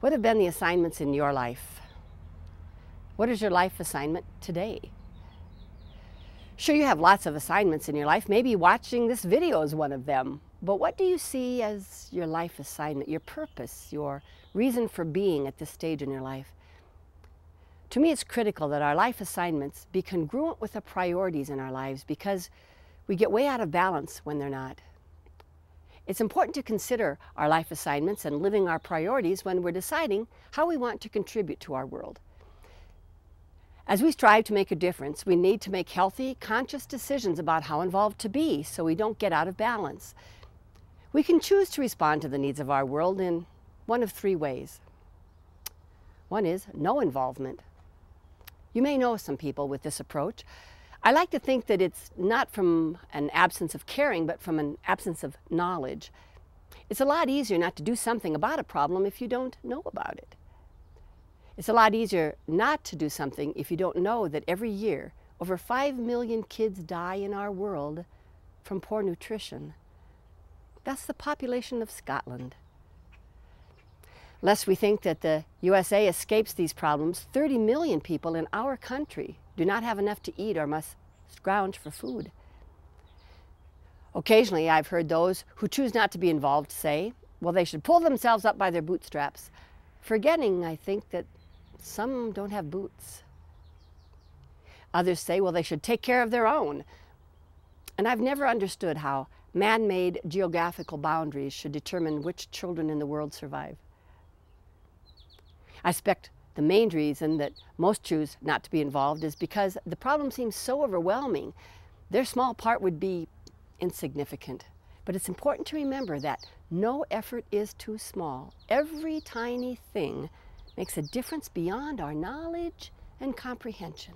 What have been the assignments in your life? What is your life assignment today? Sure, you have lots of assignments in your life. Maybe watching this video is one of them. But what do you see as your life assignment, your purpose, your reason for being at this stage in your life? To me, it's critical that our life assignments be congruent with the priorities in our lives because we get way out of balance when they're not. It's important to consider our life assignments and living our priorities when we're deciding how we want to contribute to our world. As we strive to make a difference, we need to make healthy, conscious decisions about how involved to be so we don't get out of balance. We can choose to respond to the needs of our world in one of three ways. One is no involvement. You may know some people with this approach. I like to think that it's not from an absence of caring, but from an absence of knowledge. It's a lot easier not to do something about a problem if you don't know about it. It's a lot easier not to do something if you don't know that every year over 5 million kids die in our world from poor nutrition. That's the population of Scotland. Lest we think that the USA escapes these problems, 30 million people in our country do not have enough to eat or must scrounge for food. Occasionally, I've heard those who choose not to be involved say, well, they should pull themselves up by their bootstraps, forgetting, I think, that some don't have boots. Others say, well, they should take care of their own. And I've never understood how man made geographical boundaries should determine which children in the world survive. I suspect the main reason that most choose not to be involved is because the problem seems so overwhelming. Their small part would be insignificant. But it's important to remember that no effort is too small. Every tiny thing makes a difference beyond our knowledge and comprehension.